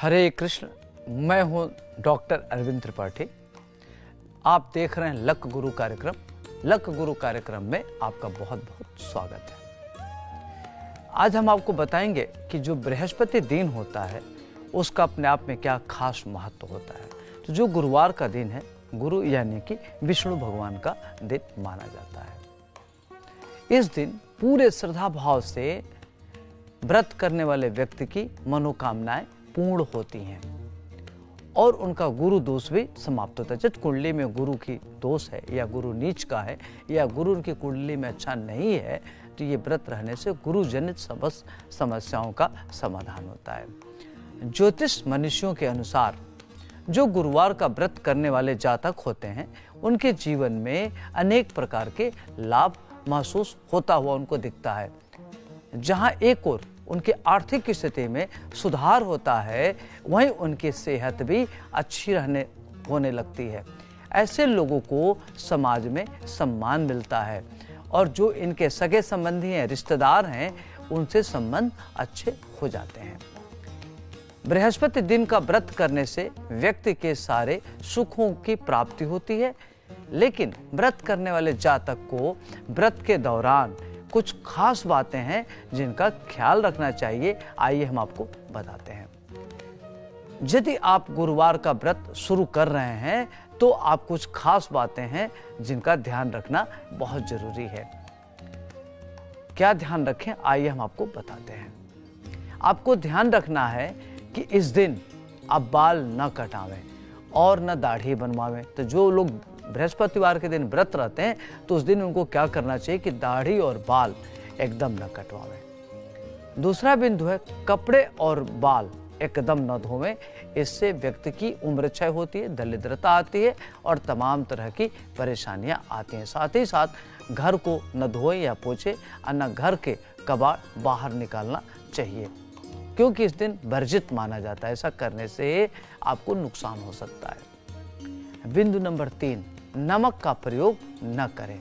हरे कृष्ण, मैं हूँ डॉक्टर अरविंद त्रिपाठी। आप देख रहे हैं लक गुरु कार्यक्रम। लक गुरु कार्यक्रम में आपका बहुत बहुत स्वागत है। आज हम आपको बताएँगे कि जो बृहस्पति दिन होता है, उसका अपने आप में क्या खास महत्व होता है। तो जो गुरुवार का दिन है, गुरु यानी कि विष्णु भगवान का दिन माना जाता है। इस दिन पूरे श्रद्धा भाव से व्रत करने वाले व्यक्ति की मनोकामनाएँ पूर्ण होती हैं। और उनका गुरु दोष भी समाप्त होता है। जब कुंडली में गुरु की दोष है या गुरु नीच का है या गुरु उनकी कुंडली में अच्छा नहीं है तो ये व्रत रहने से गुरु जनित समस्याओं का समाधान होता है। ज्योतिष मनुष्यों के अनुसार जो गुरुवार का व्रत करने वाले जातक होते हैं, उनके जीवन में अनेक प्रकार के लाभ महसूस होता हुआ उनको दिखता है। जहाँ एक और उनके आर्थिक स्थिति में सुधार होता है, वहीं उनकी सेहत भी अच्छी रहने, होने लगती है। ऐसे लोगों को समाज में सम्मान मिलता है और जो इनके सगे संबंधी हैं, रिश्तेदार हैं, उनसे संबंध अच्छे हो जाते हैं। बृहस्पति दिन का व्रत करने से व्यक्ति के सारे सुखों की प्राप्ति होती है, लेकिन व्रत करने वाले जातक को व्रत के दौरान कुछ खास बातें हैं जिनका ख्याल रखना चाहिए। आइए हम आपको बताते हैं। यदि आप गुरुवार का व्रत शुरू कर रहे हैं तो आप कुछ खास बातें हैं जिनका ध्यान रखना बहुत ज़रूरी है। क्या ध्यान रखें? आइए हम आपको बताते हैं। आपको ध्यान रखना है कि इस दिन आप बाल न कटावें और न दाढ़ी बनवावें। तो जो लोग बृहस्पतिवार के दिन व्रत रहते हैं तो उस दिन उनको क्या करना चाहिए कि दाढ़ी और बाल एकदम न कटवावें। दूसरा बिंदु है, कपड़े और बाल एकदम न धोवें, इससे व्यक्ति की उम्र क्षय होती है दरिद्रता आती है और तमाम तरह की परेशानियाँ आती हैं। साथ ही साथ, घर को न धोए या पोछे, और न घर के कबाड़ बाहर निकालना चाहिए, क्योंकि इस दिन वर्जित माना जाता है। ऐसा करने से आपको नुकसान हो सकता है। बिंदु नंबर तीन नमक का प्रयोग न करें।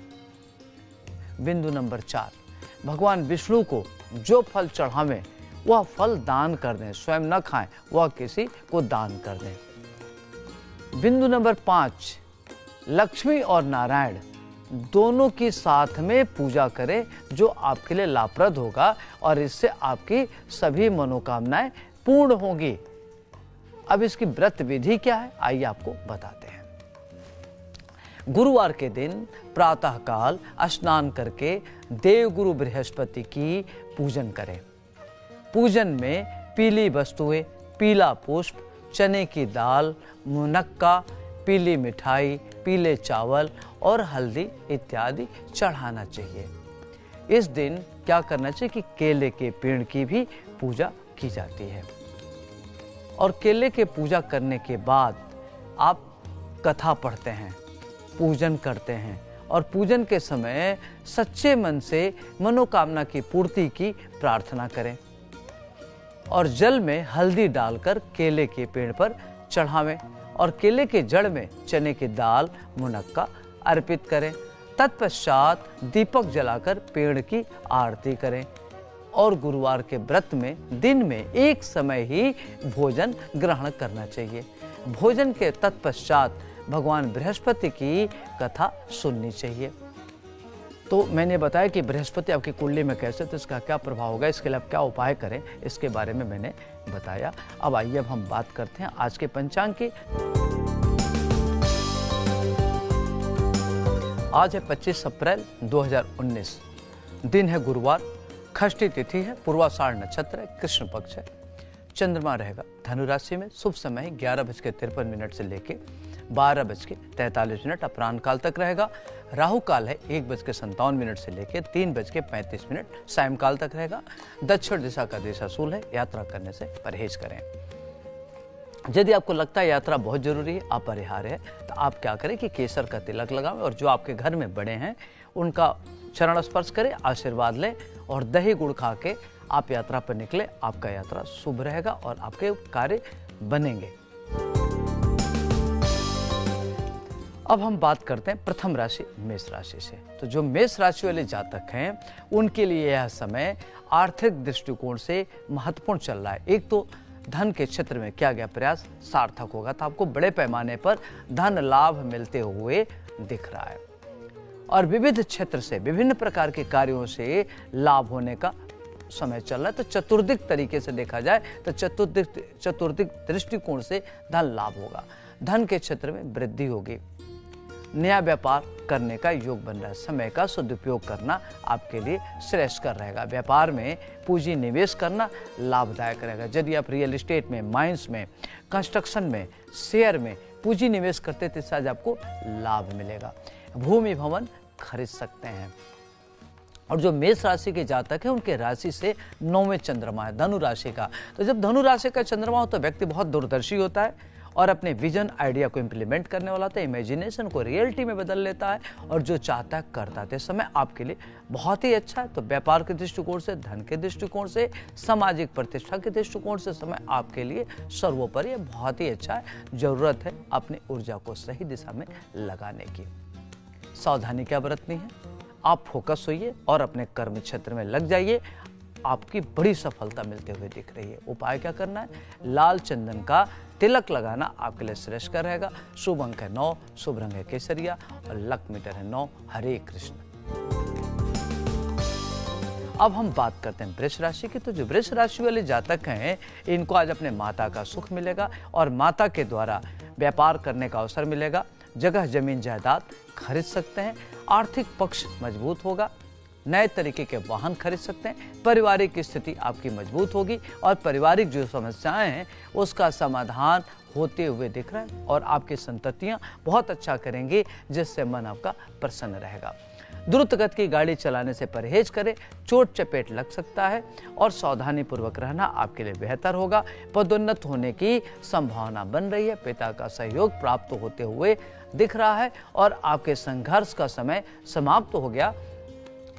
बिंदु नंबर चार, भगवान विष्णु को जो फल चढ़ावें, वह फल दान कर दें। स्वयं न खाएँ, वह किसी को दान कर दें। बिंदु नंबर पाँच, लक्ष्मी और नारायण दोनों की साथ में पूजा करें, जो आपके लिए लाभप्रद होगा और इससे आपकी सभी मनोकामनाएँ पूर्ण होंगी। अब इसकी व्रत विधि क्या है? आइए आपको बताते हैं। गुरुवार के दिन प्रातः काल स्नान करके देवगुरु बृहस्पति की पूजन करें। पूजन में पीली वस्तुएँ, पीला पुष्प, चने की दाल, मुनक्का, पीली मिठाई, पीले चावल और हल्दी इत्यादि चढ़ाना चाहिए। इस दिन क्या करना चाहिए कि केले के पेड़ की भी पूजा की जाती है। और केले के पूजा करने के बाद आप कथा पढ़ते हैं। पूजन करते हैं। और पूजन के समय सच्चे मन से मनोकामना की पूर्ति की प्रार्थना करें। और जल में हल्दी डालकर केले के पेड़ पर चढ़ावें और केले के जड़ में चने की दाल, मुनक्का अर्पित करें। तत्पश्चात दीपक जलाकर पेड़ की आरती करें। और गुरुवार के व्रत में दिन में एक समय ही भोजन ग्रहण करना चाहिए। भोजन के तत्पश्चात भगवान बृहस्पति की कथा सुननी चाहिए। तो मैंने बताया कि बृहस्पति आपकी कुंडली में कैसे तो इसका क्या प्रभाव होगा, इसके लिए आप क्या उपाय करें, इसके बारे में मैंने बताया। अब आइए, अब हम बात करते हैं आज के पंचांग की। आज है 25 अप्रैल 2019 दिन है गुरुवार खष्टी तिथि है, पूर्वाषाढ़ नक्षत्र है कृष्ण पक्ष है। चंद्रमा रहेगा धनु राशि में, शुभ समय ग्यारह बज के तिरपन मिनट से लेके बारह बज के तैतालीस मिनट अपराह काल तक रहेगा। राहु काल है एक बज के संतावन मिनट से लेकर तीन बज के पैंतीस मिनट सायंकाल तक रहेगा। दक्षिण दिशा का दिशाशूल है, यात्रा करने से परहेज करें। यदि आपको लगता है यात्रा बहुत ज़रूरी है अपरिहार्य है तो आप क्या करें कि केसर का तिलक लगाएँ और जो आपके घर में बड़े हैं, उनका चरण स्पर्श करें, आशीर्वाद लें और दही गुड़ खा के आप यात्रा पर निकले, आपका यात्रा शुभ रहेगा और आपके कार्य बनेंगे। अब हम बात करते हैं प्रथम राशि, मेष राशि से। तो जो मेष राशि वाले जातक हैं, उनके लिए यह समय आर्थिक दृष्टिकोण से महत्वपूर्ण चल रहा है। एक तो धन के क्षेत्र में किया गया प्रयास सार्थक होगा तो आपको बड़े पैमाने पर धन लाभ मिलते हुए दिख रहा है। और विविध क्षेत्र से, विभिन्न प्रकार के कार्यों से लाभ होने का समय चल रहा है। तो चतुर्दिक तरीके से देखा जाए तो चतुर्दिक चतुर्दिक दृष्टिकोण से धन लाभ होगा। धन के क्षेत्र में वृद्धि होगी। नया व्यापार करने का योग बन रहा है। समय का सदुपयोग करना आपके लिए श्रेष्ठकर रहेगा। व्यापार में पूंजी निवेश करना लाभदायक रहेगा। यदि आप रियल इस्टेट में माइंस में कंस्ट्रक्शन में शेयर में पूंजी निवेश करते थे आज आपको लाभ मिलेगा। भूमि भवन खरीद सकते हैं। और जो मेष राशि के जातक है, उनके राशि से नौवें चंद्रमा है, धनु राशि का। तो जब धनु राशि का चंद्रमा हो तो व्यक्ति बहुत दूरदर्शी होता है। और अपने विजन आइडिया को इम्प्लीमेंट करने वाला होता है इमेजिनेशन को रियलिटी में बदल लेता है और जो चाहता है करता है। समय आपके लिए बहुत ही अच्छा है। तो व्यापार के दृष्टिकोण से, धन के दृष्टिकोण से, सामाजिक प्रतिष्ठा के दृष्टिकोण से समय आपके लिए सर्वोपरि बहुत ही अच्छा है। ज़रूरत है अपनी ऊर्जा को सही दिशा में लगाने की। सावधानी क्या बरतनी है? आप फोकस होइए और अपने कर्म क्षेत्र में लग जाइए। आपकी बड़ी सफलता मिलते हुए दिख रही है। उपाय क्या करना है? लाल चंदन का तिलक लगाना आपके लिए श्रेष्ठ रहेगा। शुभ अंक है नौ, शुभ रंग है केसरिया और लक मीटर है नौ, हरे कृष्ण। अब हम बात करते हैं वृक्ष राशि की। तो जो वृक्ष राशि वाले जातक हैं, इनको आज अपने माता का सुख मिलेगा और माता के द्वारा व्यापार करने का अवसर मिलेगा। जगह, ज़मीन, जायदाद खरीद सकते हैं। आर्थिक पक्ष मज़बूत होगा। नए तरीके के वाहन खरीद सकते हैं। पारिवारिक स्थिति आपकी मज़बूत होगी और पारिवारिक जो समस्याएँ हैं, उसका समाधान होते हुए दिख रहा है और आपकी संततियाँ बहुत अच्छा करेंगी, जिससे मन आपका प्रसन्न रहेगा। द्रुत गति की गाड़ी चलाने से परहेज करें। चोट चपेट लग सकता है और सावधानी पूर्वक रहना आपके लिए बेहतर होगा। पदोन्नत होने की संभावना बन रही है। पिता का सहयोग प्राप्त होते हुए दिख रहा है और आपके संघर्ष का समय समाप्त हो गया।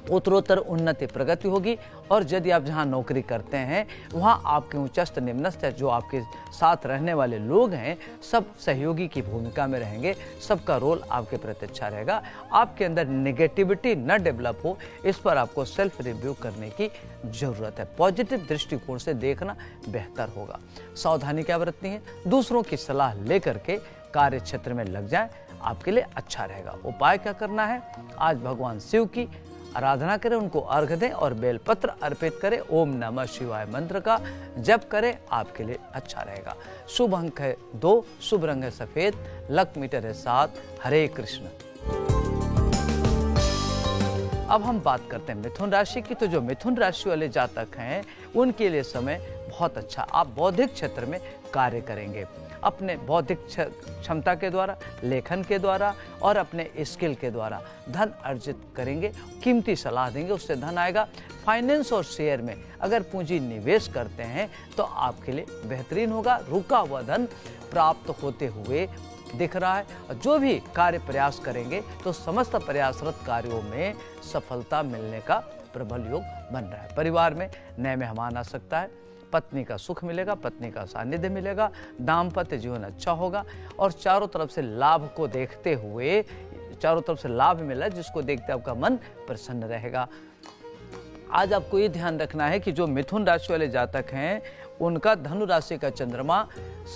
उत्तरोत्तर उन्नति प्रगति होगी। और यदि आप जहाँ नौकरी करते हैं, वहाँ आपके उच्चस्त निम्नस्त जो आपके साथ रहने वाले लोग हैं, सब सहयोगी की भूमिका में रहेंगे, सबका रोल आपके प्रति अच्छा रहेगा। आपके अंदर नेगेटिविटी न डेवलप हो, इस पर आपको सेल्फ रिव्यू करने की ज़रूरत है। पॉजिटिव दृष्टिकोण से देखना बेहतर होगा। सावधानी क्या बरतनी है? दूसरों की सलाह लेकर के कार्य क्षेत्र में लग जाए, आपके लिए अच्छा रहेगा। उपाय क्या करना है? आज भगवान शिव की आराधना करें, उनको अर्घ दें और बेलपत्र अर्पित करें। ओम नमः शिवाय मंत्र का जप करें, आपके लिए अच्छा रहेगा। शुभ अंक है दो, शुभ रंग है सफ़ेद, लक मीटर है सात, हरे कृष्ण। अब हम बात करते हैं मिथुन राशि की। तो जो मिथुन राशि वाले जातक हैं, उनके लिए समय बहुत अच्छा। आप बौद्धिक क्षेत्र में कार्य करेंगे। अपने बौद्धिक क्षमता के द्वारा, लेखन के द्वारा और अपने स्किल के द्वारा धन अर्जित करेंगे, कीमती सलाह देंगे, उससे धन आएगा। फाइनेंस और शेयर में अगर पूंजी निवेश करते हैं तो आपके लिए बेहतरीन होगा। रुका हुआ धन प्राप्त होते हुए दिख रहा है। और जो भी कार्य प्रयास करेंगे तो समस्त प्रयासरत कार्यों में सफलता मिलने का प्रबल योग बन रहा है। परिवार में नए मेहमान आ सकता है। पत्नी का सुख मिलेगा, पत्नी का सानिध्य मिलेगा, दाम्पत्य जीवन अच्छा होगा और चारों तरफ़ से लाभ को देखते हुए, चारों तरफ़ से लाभ मिला जिसको देखते आपका मन प्रसन्न रहेगा। आज आपको ये ध्यान रखना है कि जो मिथुन राशि वाले जातक हैं, उनका धनु राशि का चंद्रमा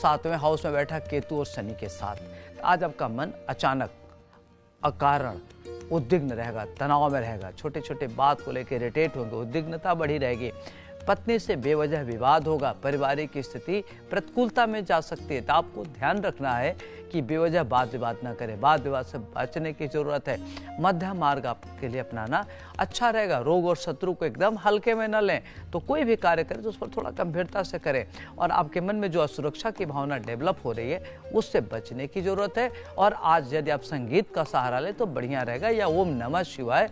सातवें हाउस में बैठा केतु और शनि के साथ। आज आपका मन अचानक अकारण, उद्विग्न रहेगा, तनाव में रहेगा। छोटे छोटे बात को लेकर इरिटेट होंगे, उद्विग्नता बढ़ी रहेगी। पत्नी से बेवजह विवाद होगा। पारिवारिक स्थिति प्रतिकूलता में जा सकती है। तो आपको ध्यान रखना है कि बेवजह बात विवाद ना करें। बात विवाद से बचने की ज़रूरत है। मध्यम मार्ग आपके लिए अपनाना अच्छा रहेगा। रोग और शत्रु को एकदम हल्के में न लें। तो कोई भी कार्य करें तो उस पर थोड़ा गंभीरता से करें। और आपके मन में जो असुरक्षा की भावना डेवलप हो रही है, उससे बचने की ज़रूरत है। और आज यदि आप संगीत का सहारा लें तो बढ़िया रहेगा। या ओम नमः शिवाय।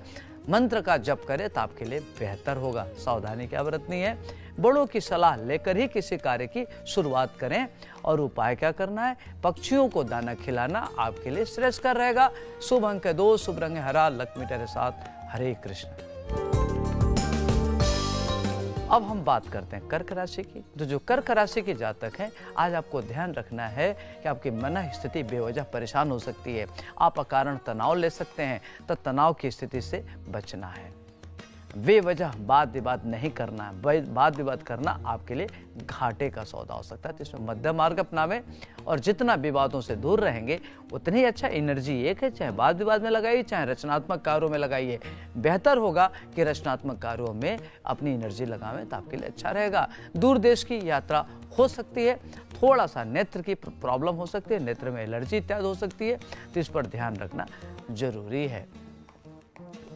मंत्र का जप करें तो आपके लिए बेहतर होगा। सावधानी क्या बरतनी है? बड़ों की सलाह लेकर ही किसी कार्य की शुरुआत करें। और उपाय क्या करना है? पक्षियों को दाना खिलाना आपके लिए श्रेष्ठ कर रहेगा। शुभ अंक दो शुभ रंग हरा, लक्ष्मी तेरे साथ हरे कृष्ण। अब हम बात करते हैं कर्क राशि की। तो जो कर्क राशि के जातक हैं, आज आपको ध्यान रखना है कि आपकी मन स्थिति बेवजह परेशान हो सकती है। आप अकारण तनाव ले सकते हैं तो तनाव की स्थिति से बचना है। बेवजह बात विवाद नहीं करना है बात विवाद करना आपके लिए घाटे का सौदा हो सकता है तो इसमें मध्यम मार्ग अपनावें और जितना विवादों से दूर रहेंगे, उतनी ही अच्छा एनर्जी एक है, चाहे वाद विवाद में लगाइए चाहे रचनात्मक कार्यों में लगाइए बेहतर होगा कि रचनात्मक कार्यों में अपनी एनर्जी लगावें तो आपके लिए अच्छा रहेगा। दूर देश की यात्रा हो सकती है थोड़ा सा नेत्र की प्रॉब्लम हो सकती है, नेत्र में एलर्जी इत्यादि हो सकती है तो इस पर ध्यान रखना ज़रूरी है।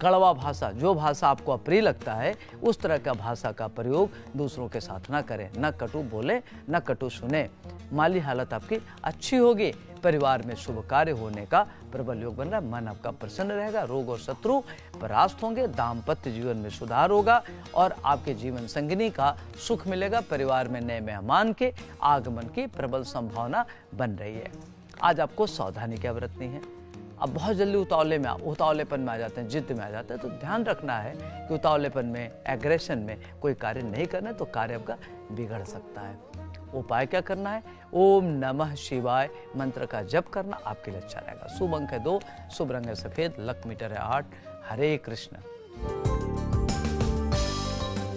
कड़वा भाषा, जो भाषा आपको अप्रिय लगता है, उस तरह का भाषा का प्रयोग दूसरों के साथ ना करें। न कटु बोले, न कटु सुने। माली हालत आपकी अच्छी होगी। परिवार में शुभ कार्य होने का प्रबल योग बन रहा है। मन आपका प्रसन्न रहेगा, रोग और शत्रु परास्त होंगे। दाम्पत्य जीवन में सुधार होगा और आपके जीवन संगनी का सुख मिलेगा। परिवार में नए मेहमान के आगमन की प्रबल संभावना बन रही है। आज आपको सावधानी क्या बरतनी है। अब बहुत जल्दी उतावले में उतावलेपन में आ जाते हैं जिद में आ जाते हैं। तो ध्यान रखना है कि उतावलेपन में एग्रेशन में कोई कार्य नहीं करना तो कार्य आपका बिगड़ सकता है। उपाय क्या करना है? ओम नमः शिवाय, मंत्र का जप करना आपके लिए अच्छा रहेगा। शुभ अंक है दो, शुभ रंग है सफ़ेद, लक मीटर है आठ। हरे कृष्ण।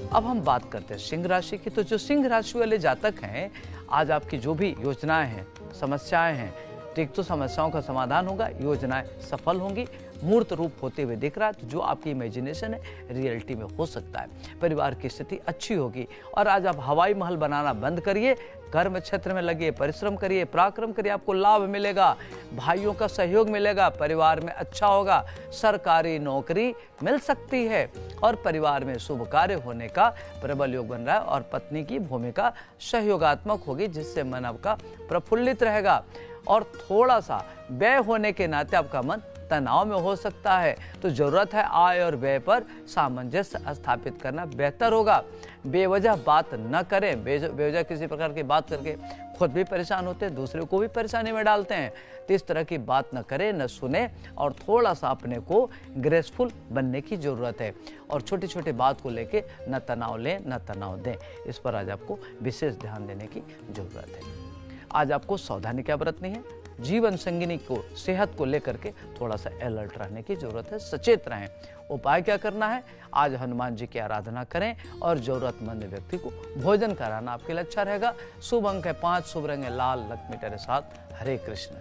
अब हम बात करते हैं सिंह राशि की। तो जो सिंह राशि वाले जातक हैं, आज आपकी जो भी योजनाएँ हैं, समस्याएँ हैं ठीक तो समस्याओं का समाधान होगा, योजनाएँ सफल होंगी, मूर्त रूप होते हुए दिख रहा है तो जो आपकी इमेजिनेशन है रियलिटी में हो सकता है। परिवार की स्थिति अच्छी होगी और आज आप हवाई महल बनाना बंद करिए, कर्म क्षेत्र में लगिए, परिश्रम करिए, पराक्रम करिए, आपको लाभ मिलेगा, भाइयों का सहयोग मिलेगा, परिवार में अच्छा होगा, सरकारी नौकरी मिल सकती है और परिवार में शुभ कार्य होने का प्रबल योग बन रहा है और पत्नी की भूमिका सहयोगात्मक होगी, जिससे मन आपका प्रफुल्लित रहेगा। और थोड़ा सा व्यय होने के नाते आपका मन तनाव में हो सकता है। तो ज़रूरत है आय और व्यय पर सामंजस्य स्थापित करना बेहतर होगा। बेवजह बात न करें। बेवजह किसी प्रकार की बात करके खुद भी परेशान होते हैं, दूसरे को भी परेशानी में डालते हैं। तो इस तरह की बात न करें, न सुने और थोड़ा सा अपने को ग्रेसफुल बनने की ज़रूरत है। और छोटी छोटी बात को लेके न तनाव लें, न तनाव दें। इस पर आज आपको विशेष ध्यान देने की ज़रूरत है। आज आपको सावधानी क्या बरतनी है? जीवन संगिनी को, सेहत को लेकर के थोड़ा सा अलर्ट रहने की ज़रूरत है, सचेत रहें। उपाय क्या करना है? आज हनुमान जी की आराधना करें और जरूरतमंद व्यक्ति को भोजन कराना आपके लिए अच्छा रहेगा। शुभ अंक है पाँच, शुभ रंग है लाल, लक्ष्मी तेरे साथ, हरे कृष्ण।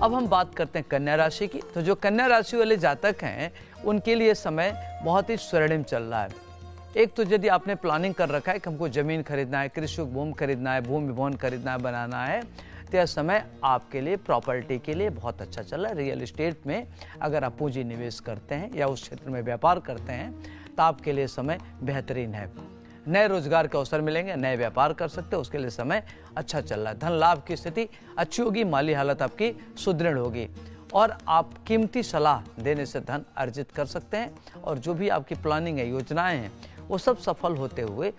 अब हम बात करते हैं कन्या राशि की। तो जो कन्या राशि वाले जातक हैं, उनके लिए समय बहुत ही स्वर्णिम चल रहा है। एक तो यदि आपने प्लानिंग कर रखा है कि हमको ज़मीन खरीदना है, कृषि भूमि खरीदना है, भूमि भवन खरीदना है, बनाना है तो यह समय आपके लिए प्रॉपर्टी के लिए बहुत अच्छा चल रहा है। रियल इस्टेट में अगर आप पूंजी निवेश करते हैं या उस क्षेत्र में व्यापार करते हैं तो आपके लिए समय बेहतरीन है। नए रोज़गार के अवसर मिलेंगे, नए व्यापार कर सकते हैं, उसके लिए समय अच्छा चल रहा है। धन लाभ की स्थिति अच्छी होगी, माली हालत आपकी सुदृढ़ होगी। और आप कीमती सलाह देने से धन अर्जित कर सकते हैं और जो भी आपकी प्लानिंग है, योजनाएँ हैं वो सब सफल होते हुए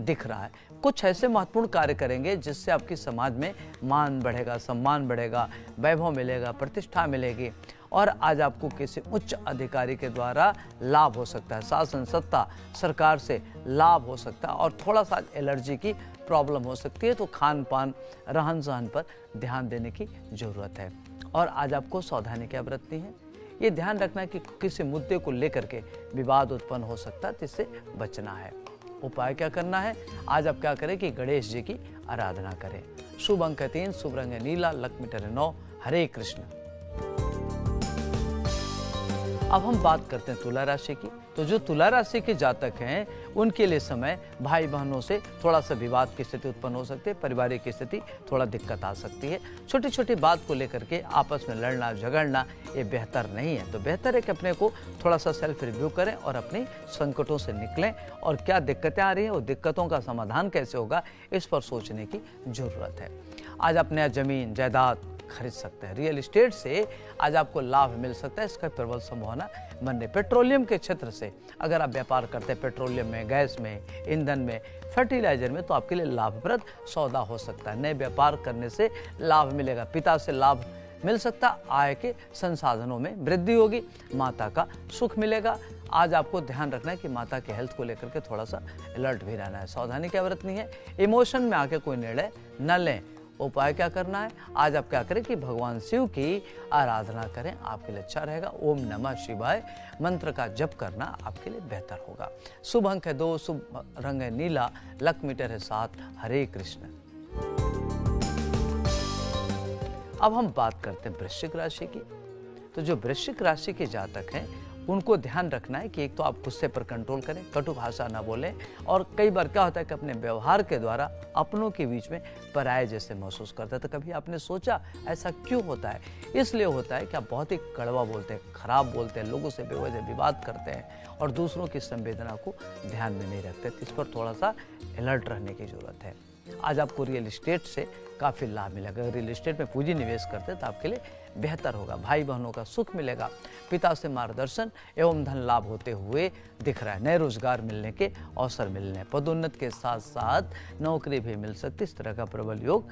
दिख रहा है। कुछ ऐसे महत्वपूर्ण कार्य करेंगे जिससे आपकी समाज में मान बढ़ेगा, सम्मान बढ़ेगा, वैभव मिलेगा, प्रतिष्ठा मिलेगी और आज आपको किसी उच्च अधिकारी के द्वारा लाभ हो सकता है। शासन, सत्ता, सरकार से लाभ हो सकता है और थोड़ा सा एलर्जी की प्रॉब्लम हो सकती है तो खान पान रहन सहन पर ध्यान देने की ज़रूरत है। और आज आपको सावधानी क्या बरतनी है। ये ध्यान रखना कि किसी मुद्दे को लेकर के विवाद उत्पन्न हो सकता है जिससे बचना है। उपाय क्या करना है? आज आप क्या करें कि गणेश जी की आराधना करें। शुभ अंक तीन शुभ रंग नीला, लक्ष्मी नौ, हरे कृष्ण। अब हम बात करते हैं तुला राशि की। तो जो तुला राशि के जातक हैं, उनके लिए समय भाई बहनों से थोड़ा सा विवाद की स्थिति उत्पन्न हो सकती है, पारिवारिक स्थिति थोड़ा दिक्कत आ सकती है। छोटी छोटी बात को लेकर के आपस में लड़ना, झगड़ना ये बेहतर नहीं है। तो बेहतर है कि अपने को थोड़ा सा सेल्फ रिव्यू करें और अपने संकटों से निकलें। और क्या दिक्कतें आ रही हैं और दिक्कतों का समाधान कैसे होगा, इस पर सोचने की ज़रूरत है। आज अपने ज़मीन, जायदाद खरीद सकते हैं। रियल इस्टेट से आज आपको लाभ मिल सकता है, इसका प्रबल संभावना बन रही पेट्रोलियम के क्षेत्र से अगर आप व्यापार करते हैं, पेट्रोलियम में, गैस में, ईंधन में, फर्टिलाइज़र में तो आपके लिए लाभप्रद सौदा हो सकता है। नए व्यापार करने से लाभ मिलेगा, पिता से लाभ मिल सकता, आय के संसाधनों में वृद्धि होगी, माता का सुख मिलेगा। आज आपको ध्यान रखना है कि माता के हेल्थ को लेकर के थोड़ा सा अलर्ट भी रहना है। सावधानी क्या बरतनी है। इमोशन में आके कोई निर्णय न लें। उपाय क्या करना है? आज आप क्या करें कि भगवान शिव की आराधना करें, आपके लिए अच्छा रहेगा। ओम नमः शिवाय, मंत्र का जप करना आपके लिए बेहतर होगा। शुभ अंक है दो, शुभ रंग है नीला, लक मीटर है सात, हरे कृष्ण। अब हम बात करते हैं वृश्चिक राशि की। तो जो वृश्चिक राशि के जातक हैं उनको ध्यान रखना है कि एक तो आप गुस्से पर कंट्रोल करें, कटु भाषा ना बोलें और कई बार क्या होता है कि अपने व्यवहार के द्वारा अपनों के बीच में पराये जैसे महसूस करते हैं। तो कभी आपने सोचा ऐसा क्यों होता है? इसलिए होता है कि आप बहुत ही कड़वा बोलते हैं, खराब बोलते हैं, लोगों से बेवजह विवाद करते हैं और दूसरों की संवेदना को ध्यान में नहीं रखते। तो इस पर थोड़ा सा अलर्ट रहने की ज़रूरत है। आज आपको रियल इस्टेट से काफ़ी लाभ मिलेगा अगर रियल इस्टेट में पूंजी निवेश करते हैं तो आपके लिए बेहतर होगा भाई बहनों का सुख मिलेगा। पिता से मार्गदर्शन एवं धन लाभ होते हुए दिख रहा है। नए रोज़गार मिलने के अवसर मिलने पदोन्नत के साथ साथ नौकरी भी मिल सकती इस तरह का प्रबल योग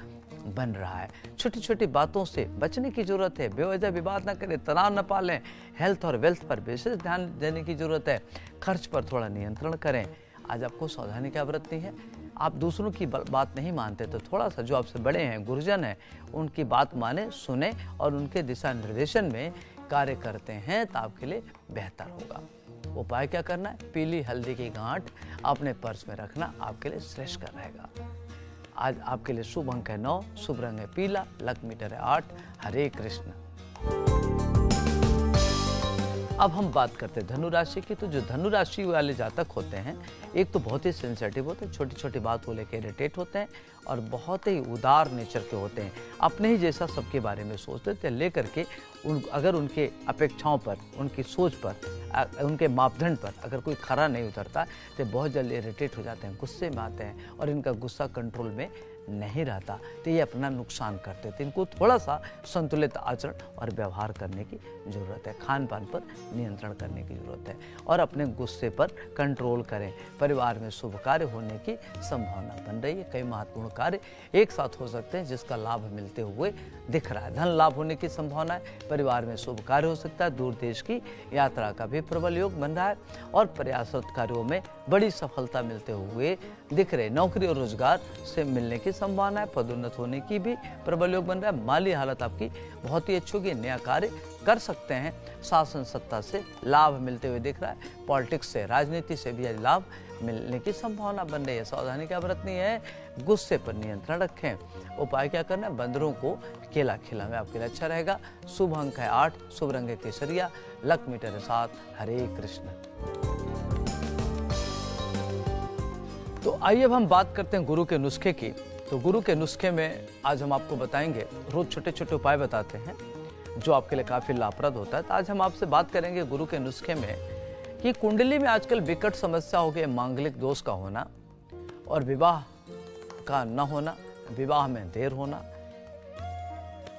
बन रहा है। छोटी छोटी बातों से बचने की ज़रूरत है। बेवजह विवाद ना करें, तनाव न पालें। हेल्थ और वेल्थ पर विशेष ध्यान देने की ज़रूरत है। खर्च पर थोड़ा नियंत्रण करें। आज आपको सावधानी क्या बरतनी है। आप दूसरों की बात नहीं मानते तो थोड़ा सा जो आपसे बड़े हैं, गुरुजन हैं, उनकी बात माने, सुने और उनके दिशा निर्देशन में कार्य करते हैं तो आपके लिए बेहतर होगा। उपाय क्या करना है? पीली हल्दी की गांठ अपने पर्स में रखना आपके लिए श्रेष्ठ कर रहेगा। आज आपके लिए शुभ अंक है नौ, शुभ रंग है पीला लक मीटर है आठ। हरे कृष्ण। अब हम बात करते हैं धनु राशि की। तो जो धनु राशि वाले जातक होते हैं, एक तो बहुत ही सेंसेटिव होते हैं छोटी छोटी बात को लेकर इरिटेट होते हैं और बहुत ही उदार नेचर के होते हैं। अपने ही जैसा सबके बारे में सोचते थे लेकर के उन, अगर उनके अपेक्षाओं पर, उनकी सोच पर उनके मापदंड पर अगर कोई खरा नहीं उतरता तो बहुत जल्दी इरिटेट हो जाते हैं, गुस्से में आते हैं और इनका गुस्सा कंट्रोल में नहीं रहता। तो ये अपना नुकसान करते थे इनको थोड़ा सा संतुलित आचरण और व्यवहार करने की ज़रूरत है। खान पान पर नियंत्रण करने की ज़रूरत है और अपने गुस्से पर कंट्रोल करें। परिवार में शुभ कार्य होने की संभावना बन रही है। कई महत्वपूर्ण कार्य एक साथ हो सकते हैं, जिसका लाभ मिलते हुए दिख रहा है। धन लाभ होने की संभावना है। परिवार में शुभ कार्य हो सकता है। दूर देश की यात्रा का भी प्रबल योग बन रहा है और प्रयासरत कार्यों में बड़ी सफलता मिलते हुए दिख रहे नौकरी और रोज़गार से मिलने की संभावना है, पदोन्नत होने की भी प्रबल योग बन रहा है। माली हालत आपकी बहुत ही अच्छी होगी, नया कार्य कर सकते हैं। शासन सत्ता से लाभ मिलते हुए दिख रहा है, पॉलिटिक्स से, राजनीति से भी लाभ मिलने की संभावना बन रही है। सावधानी क्या बरतनी है, गुस्से पर नियंत्रण रखें। उपाय क्या करना है? बंदरों को केला खिलावे आपके लिए अच्छा रहेगा। शुभ अंक है आठ, शुभ रंग है केसरिया लक मीटर है सात, हरे कृष्ण। तो आइए अब हम बात करते हैं गुरु के नुस्खे की। तो गुरु के नुस्खे में आज हम आपको बताएँगे, रोज छोटे छोटे उपाय बताते हैं, जो आपके लिए काफ़ी लाभप्रद होता है। तो आज हम आपसे बात करेंगे गुरु के नुस्खे में, कि कुंडली में आजकल विकट समस्या हो गई मांगलिक दोष का होना, और विवाह का न होना, विवाह में देर होना।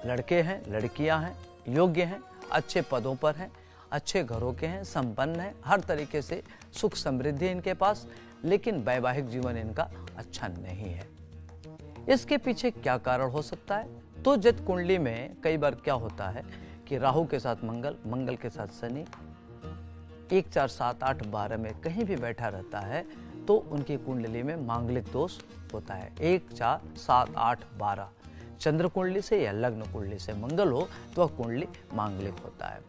लड़के हैं, लड़कियाँ हैं, योग्य हैं, अच्छे पदों पर हैं, अच्छे घरों के हैं, संपन्न हैं, हर तरीके से सुख समृद्धि इनके पास, लेकिन वैवाहिक जीवन इनका अच्छा नहीं है। इसके पीछे क्या कारण हो सकता है? तो जत कुंडली में कई बार क्या होता है कि राहु के साथ मंगल मंगल के साथ शनि, एक चार सात आठ बारह में कहीं भी बैठा रहता है तो उनकी कुंडली में मांगलिक दोष होता है। एक चार सात आठ बारह। चंद्र कुंडली से या लग्न कुंडली से मंगल हो तो वह कुंडली मांगलिक होता है।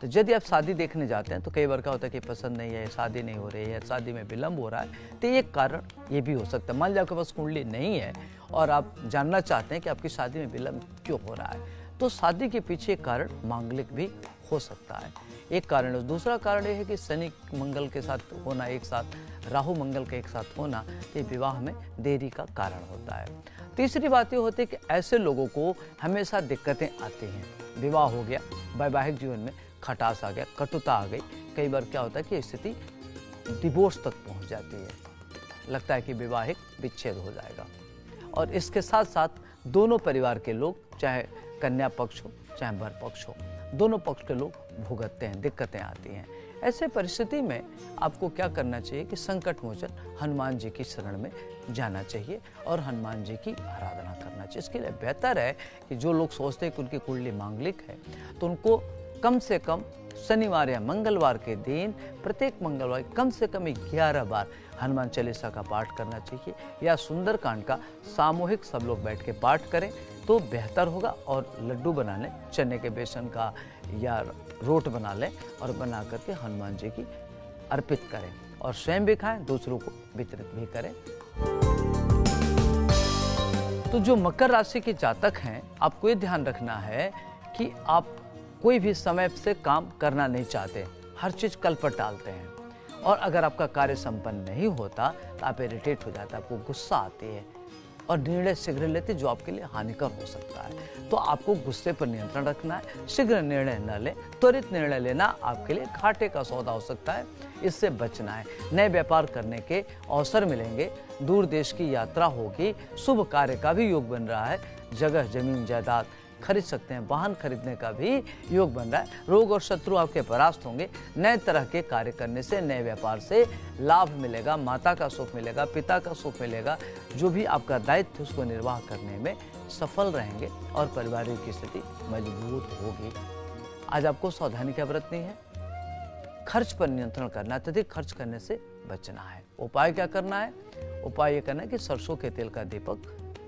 तो यदि आप शादी देखने जाते हैं तो कई बार क्या होता है कि पसंद नहीं है, शादी नहीं हो रही है, शादी में विलंब हो रहा है तो एक कारण ये भी हो सकता है। मान लीजिए आपके पास कुंडली नहीं है और आप जानना चाहते हैं कि आपकी शादी में विलंब क्यों हो रहा है तो शादी के पीछे कारण मांगलिक भी हो सकता है। एक कारण है। दूसरा कारण यह है कि शनि मंगल के साथ होना एक साथ, राहु मंगल के एक साथ होना, ये विवाह में देरी का कारण होता है। तीसरी बात ये होती है कि ऐसे लोगों को हमेशा दिक्कतें आती हैं। विवाह हो गया, वैवाहिक जीवन में खटास आ गया, कटुता आ गई। कई बार क्या होता है कि स्थिति डिवोर्स तक पहुँच जाती है। लगता है कि विवाहिक विच्छेद हो जाएगा। और इसके साथ साथ दोनों परिवार के लोग, चाहे कन्या पक्ष हो, चाहे भर पक्ष हो, दोनों पक्ष के लोग भुगतते हैं, दिक्कतें आती हैं। ऐसे परिस्थिति में आपको क्या करना चाहिए कि संकट मोचन हनुमान जी की शरण में जाना चाहिए और हनुमान जी की आराधना करना चाहिए। इसके लिए बेहतर है कि जो लोग सोचते हैं कि उनकी कुंडली मांगलिक है तो उनको कम से कम शनिवार या मंगलवार के दिन, प्रत्येक मंगलवार कम से कम ग्यारह बार हनुमान चालीसा का पाठ करना चाहिए या सुंदरकांड का सामूहिक सब लोग बैठ के पाठ करें तो बेहतर होगा और लड्डू बना लें, चने के बेसन का या रोट बना लें और बना करके हनुमान जी की अर्पित करें और स्वयं भी खाएँ, दूसरों को वितरित भी करें। तो जो मकर राशि के जातक हैं, आपको ये ध्यान रखना है कि आप कोई भी समय से काम करना नहीं चाहते, हर चीज़ कल पर टालते हैं। और अगर आपका कार्य संपन्न नहीं होता तो आप इरिटेट हो जाता है, आपको गुस्सा आती है। और निर्णय शीघ्र लेते, जो आपके लिए हानिकर हो सकता है। तो आपको गुस्से पर नियंत्रण रखना है, शीघ्र निर्णय न लें, त्वरित निर्णय लेना आपके लिए घाटे का सौदा हो सकता है, इससे बचना है। नए व्यापार करने के अवसर मिलेंगे, दूर देश की यात्रा होगी, शुभ कार्य का भी योग बन रहा है, जगह, ज़मीन, जायदाद खरीद सकते हैं। वाहन खरीदने का भी योग बन रहा है। रोग और शत्रु आपके परास्त होंगे। नए तरह के कार्य करने से, नए व्यापार से लाभ मिलेगा, माता का सुख मिलेगा, पिता का सुख मिलेगा। जो भी आपका दायित्व उसको निर्वाह करने में सफल रहेंगे और पारिवारिक स्थिति मज़बूत होगी। आज आपको सावधानी क्या बरतनी है? खर्च पर नियंत्रण करना है अत्यधिक खर्च करने से बचना है। उपाय क्या करना है? उपाय ये करना है कि सरसों के तेल का दीपक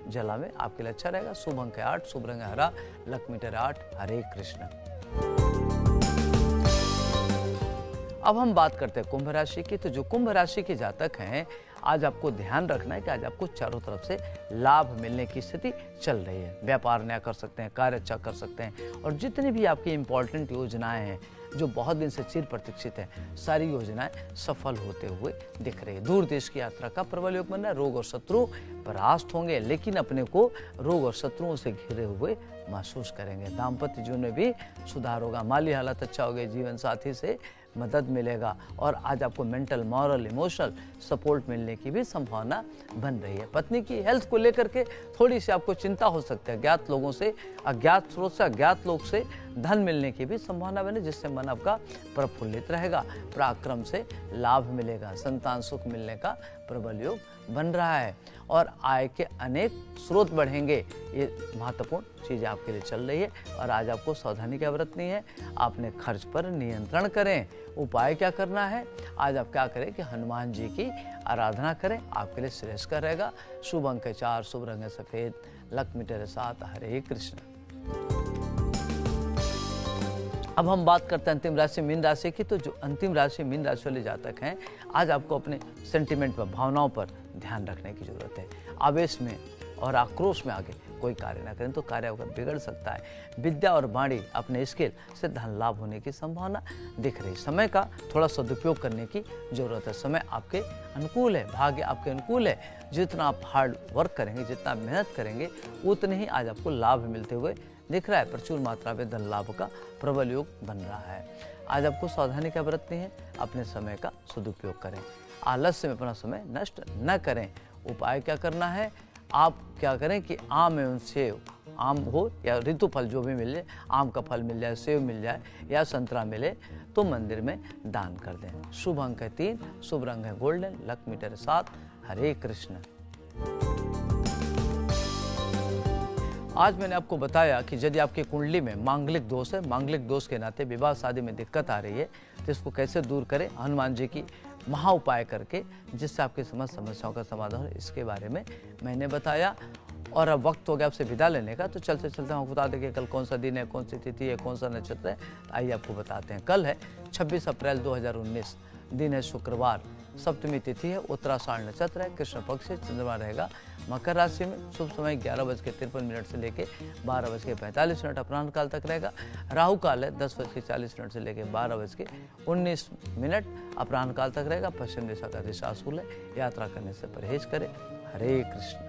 जला में आपके लिए अच्छा रहेगा। शुभ अंक है आठ शुभ रंग हरा लक मीटर आठ, हरे कृष्ण। अब हम बात करते हैं कुंभ राशि की। तो जो कुंभ राशि के जातक हैं, आज आपको ध्यान रखना है कि आज आपको चारों तरफ़ से लाभ मिलने की स्थिति चल रही है। व्यापार नया कर सकते हैं, कार्य अच्छा कर सकते हैं और जितनी भी आपकी इंपॉर्टेंट योजनाएँ हैं जो बहुत दिन से चिर प्रतीक्षित है, सारी योजनाएँ सफल होते हुए दिख रही है। दूर देश की यात्रा का प्रबल योग बन रहा है। रोग और शत्रु परास्त होंगे, लेकिन अपने को रोग और शत्रुओं से घिरे हुए महसूस करेंगे। दाम्पत्य जीवन में भी सुधार होगा। माली हालत अच्छा होगी। जीवन साथी से मदद मिलेगा और आज आपको मेंटल, मॉरल, इमोशनल सपोर्ट मिलने की भी संभावना बन रही है। पत्नी की हेल्थ को लेकर के थोड़ी सी आपको चिंता हो सकती है। अज्ञात लोगों से, अज्ञात स्रोत से, अज्ञात लोग से धन मिलने की भी संभावना बने, जिससे मन आपका प्रफुल्लित रहेगा, पराक्रम से लाभ मिलेगा, संतान सुख मिलने का प्रबल योग बन रहा है। और आय के अनेक स्रोत बढ़ेंगे, ये महत्वपूर्ण चीज़ आपके लिए चल रही है और आज आपको सावधानी क्या बरतनी है? आपने खर्च पर नियंत्रण करें। उपाय क्या करना है? आज आप क्या करें कि हनुमान जी की आराधना करें। आपके लिए श्रेष्ठ रहेगा। शुभ अंक चार, शुभ रंग सफ़ेद। लक तेरे साथ, हरे कृष्ण। अब हम बात करते हैं अंतिम राशि, मीन राशि की। तो जो अंतिम राशि, मीन राशि वाले जातक हैं, आज आपको अपने सेंटिमेंट पर, भावनाओं पर ध्यान रखने की ज़रूरत है। आवेश में और आक्रोश में आगे कोई कार्य ना करें तो कार्य बिगड़ सकता है। विद्या और बाणी अपने स्किल से धन लाभ होने की संभावना दिख रही है। समय का थोड़ा सदुपयोग करने की ज़रूरत है। समय आपके अनुकूल है, भाग्य आपके अनुकूल है। जितना आप हार्ड वर्क करेंगे, जितना मेहनत करेंगे, उतने ही आज आपको लाभ मिलते हुए दिख रहा है। प्रचुर मात्रा में धन लाभ का प्रबल योग बन रहा है। आज आपको सावधानी क्या बरतनी है, अपने समय का सदुपयोग करें। आलस्य में अपना समय नष्ट न करें। उपाय क्या करना है? आप क्या करें कि आम एवं सेव, आम हो या ऋतु फल जो भी मिल आम का फल मिल जाए, सेव मिल जाए या संतरा मिले तो मंदिर में दान कर दें। शुभ अंक है तीन, शुभ रंग है गोल्डन लक मीटर सात हरे कृष्ण। आज मैंने आपको बताया कि यदि आपकी कुंडली में मांगलिक दोष है, मांगलिक दोष के नाते विवाह शादी में दिक्कत आ रही है तो इसको कैसे दूर करें? हनुमान जी की महा उपाय करके जिससे आपकी समस्त समस्याओं का समाधान इसके बारे में मैंने बताया। और अब वक्त हो गया आपसे विदा लेने का तो चलते चलते हम बता देंगे कल कौन सा दिन है, कौन सी तिथि है, कौन सा नक्षत्र है। आइए आपको बताते हैं। कल है 26 अप्रैल 2019 दिन है शुक्रवार। सप्तमी तिथि है, उत्तराषाढ़ नक्षत्र है, कृष्ण पक्ष से चंद्रमा रहेगा। मकर राशि में शुभ समय ग्यारह बज के तिरपन मिनट से लेकर बारह बज के पैंतालीस मिनट अपराह्न काल तक रहेगा। राहु काल है, दस बज के चालीस मिनट से लेकर बारह बज के उन्नीस मिनट अपराह्न काल तक रहेगा। पश्चिम दिशा का दिशा दिशाशूल है, यात्रा करने से परहेज करें। हरे कृष्ण।